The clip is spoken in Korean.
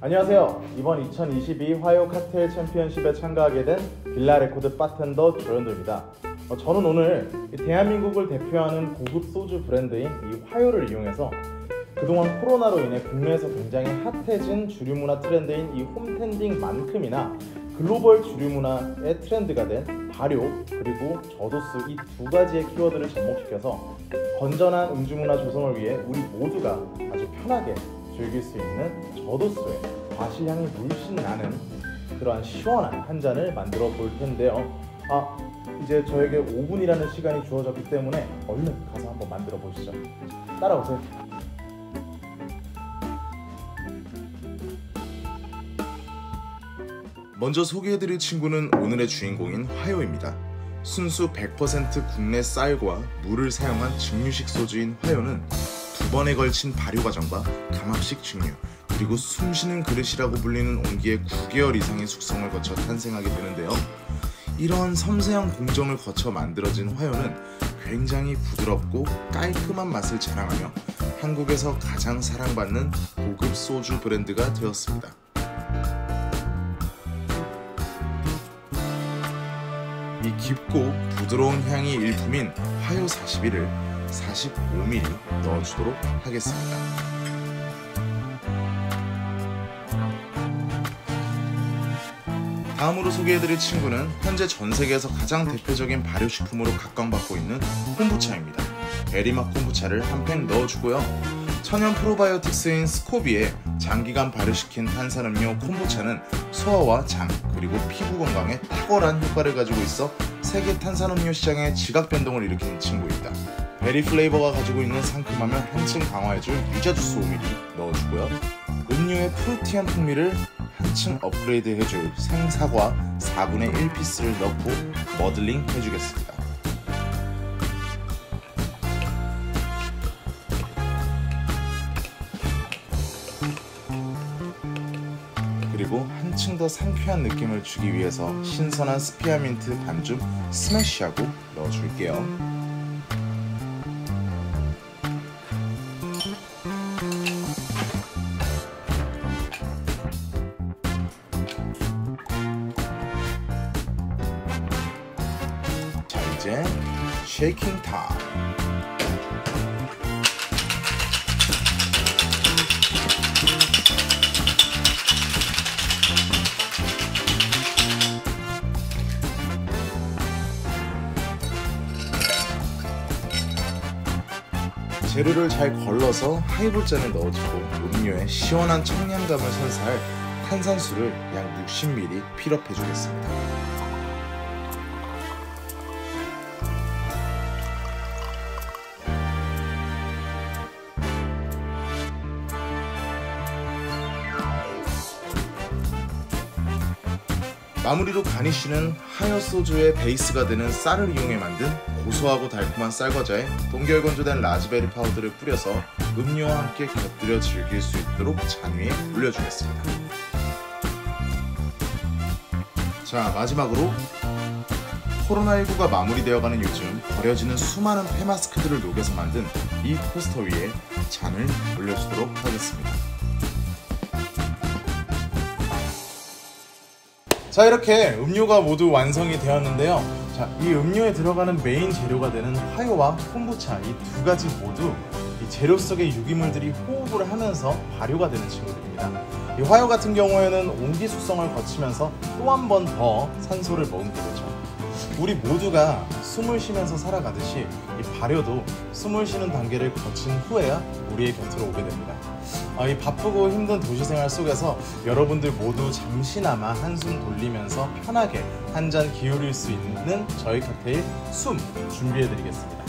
안녕하세요. 이번 2022 화요 칵테일 챔피언십에 참가하게 된 빌라 레코드 바텐더 조현도입니다. 어, 저는 오늘 이 대한민국을 대표하는 고급 소주 브랜드인 이 화요를 이용해서 그동안 코로나로 인해 국내에서 굉장히 핫해진 주류 문화 트렌드인 이 home tending만큼이나 글로벌 주류 문화의 트렌드가 된 발효 그리고 저도수 이 두 가지의 키워드를 접목시켜서 건전한 음주 문화 조성을 위해 우리 모두가 아주 편하게 즐길 수 있는 저도수의 과실향이 물씬 나는 그러한 시원한 한 잔을 만들어 볼 텐데요. 아 이제 저에게 5분이라는 시간이 주어졌기 때문에 얼른 가서 한번 만들어 보시죠. 따라오세요. 먼저 소개해드릴 친구는 오늘의 주인공인 화요입니다. 순수 100% 국내 쌀과 물을 사용한 증류식 소주인 화요는 두 번에 걸친 발효 과정과 감압식 증류 그리고 숨쉬는 그릇이라고 불리는 온기의 9개월 이상의 숙성을 거쳐 탄생하게 되는데요. 이런 섬세한 공정을 거쳐 만들어진 화요는 굉장히 부드럽고 깔끔한 맛을 자랑하며 한국에서 가장 사랑받는 고급 소주 브랜드가 되었습니다. 이 깊고 부드러운 향이 일품인 화요 41을 45ml 넣어주도록 하겠습니다. 다음으로 소개해드릴 친구는 현재 전 세계에서 가장 대표적인 발효식품으로 각광받고 있는 콤부차입니다. 베리맛 콤부차를 한 팩 넣어주고요. 천연 프로바이오틱스인 스코비에 장기간 발효시킨 탄산음료 콤부차는 소화와 장 그리고 피부 건강에 탁월한 효과를 가지고 있어 세계 탄산음료 시장의 지각 변동을 일으킨 친구입니다. berry flavor가 가지고 있는 상큼함을 한층 강화해줄 유자주스 5ml 넣어주고요. 음료의 fruity한 풍미를 한층 업그레이드 해줄 생사과 4분의 1 piece를 넣고 muddling 해주겠습니다. 그리고 한층 더 상쾌한 느낌을 주기 위해서 신선한 spearmint 반 줌 smash하고 넣어줄게요. 자 이제 shaking time. 재료를 잘 걸러서 하이볼잔에 넣어주고 음료에 시원한 청량감을 선사할 탄산수를 약 60ml 필업해 주겠습니다. 마무리로 가니쉬는 하여 소주의 베이스가 되는 쌀을 이용해 만든 고소하고 달콤한 쌀과자에 동결 건조된 라즈베리 파우더를 뿌려서 음료와 함께 곁들여 즐길 수 있도록 잔 위에 올려주겠습니다. 자 마지막으로 코로나19가 마무리되어가는 요즘 버려지는 수많은 폐마스크들을 녹여서 만든 이 포스터 위에 잔을 올려주도록 하겠습니다. 자 이렇게 음료가 모두 완성이 되었는데요. 자, 이 음료에 들어가는 메인 재료가 되는 화요와 콤부차 이 두 가지 모두 이 재료 속의 유기물들이 호흡을 하면서 발효가 되는 친구들입니다. 이 화요 같은 경우에는 옹기 숙성을 거치면서 또 한 번 더 산소를 머금게 되죠. 우리 모두가 숨을 쉬면서 살아가듯이 이 발효도 숨을 쉬는 단계를 거친 후에야 우리의 곁으로 오게 됩니다. 아, 이 바쁘고 힘든 도시 생활 속에서 여러분들 모두 잠시나마 한숨 돌리면서 편하게 한 잔 기울일 수 있는 저희 칵테일 숨 준비해 드리겠습니다.